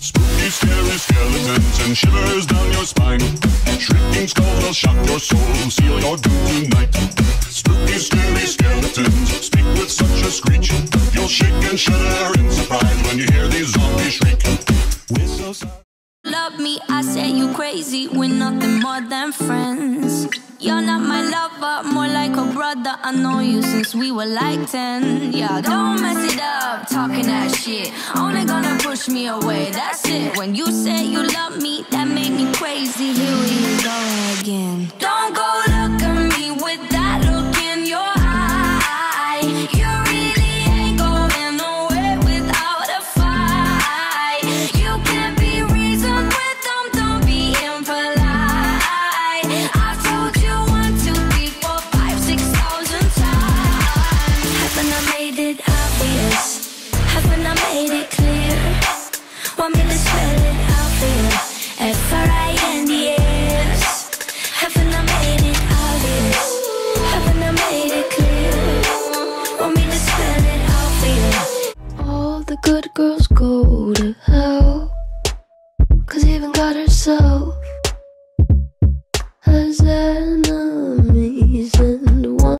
Spooky, scary skeletons and shivers down your spine. Shrieking skulls will shock your soul, seal your doom tonight. Spooky, scary skeletons speak with such a screech. You'll shake and shudder in surprise when you hear these zombies shriek. Love me, I say you crazy. We're nothing more than friends. You're not my lover, more like a brother. I know you since we were like 10. Yeah, don't mess it up, talking that shit. Push me away, that's it. When you say you love me, that made me crazy. Here Want me to spell it out for you? F-R-I-N-D-S. Haven't I made it obvious? Haven't I made it clear? Want me to spell it out for you? All the good girls go to hell. Cause even God herself